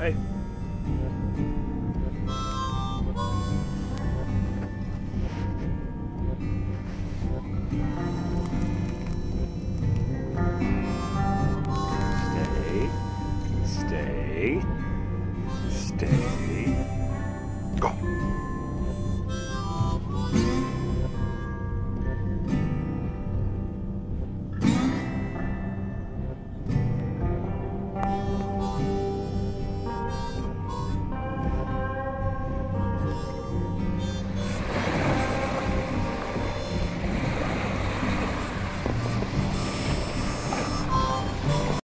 Hey. Stay. Stay. Stay. Go.